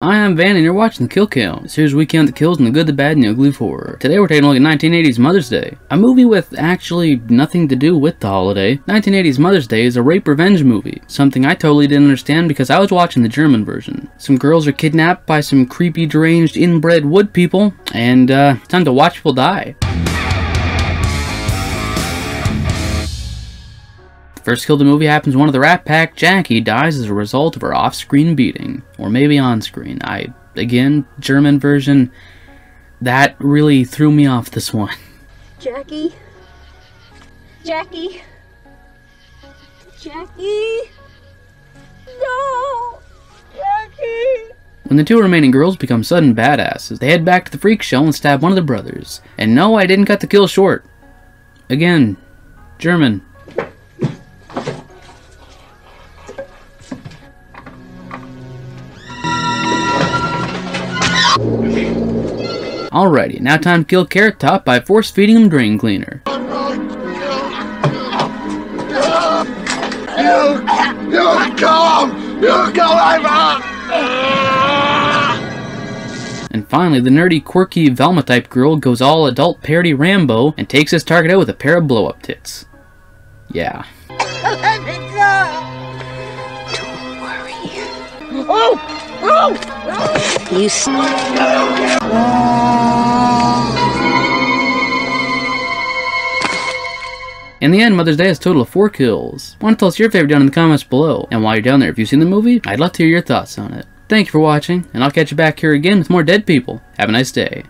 Hi, I'm Van, and you're watching The Kill Count, a series we count the kills and the good, the bad, and the ugly of horror. Today we're taking a look at 1980's Mother's Day, a movie with actually nothing to do with the holiday. 1980's Mother's Day is a rape revenge movie, something I totally didn't understand because I was watching the German version. Some girls are kidnapped by some creepy, deranged, inbred wood people, and uh, time to watch people die. First kill of the movie happens one of the Rat Pack, Jackie, dies as a result of her off-screen beating. Or maybe on-screen. I, again, German version, that really threw me off this one. Jackie? Jackie? Jackie? No! Jackie! When the two remaining girls become sudden badasses, they head back to the freak show and stab one of the brothers. And no, I didn't cut the kill short. Again, German. Alrighty, now time to kill Carrot Top by force feeding him drain cleaner. You, you kill him! You kill him! And finally, the nerdy, quirky Velma type girl goes all adult parody Rambo and takes his target out with a pair of blow up tits. Yeah. Let me go! Don't worry. Oh! Oh! oh. You In the end, Mother's Day has a total of 4 kills. Want to tell us your favorite down in the comments below. And while you're down there, if you've seen the movie, I'd love to hear your thoughts on it. Thank you for watching, and I'll catch you back here again with more dead people. Have a nice day.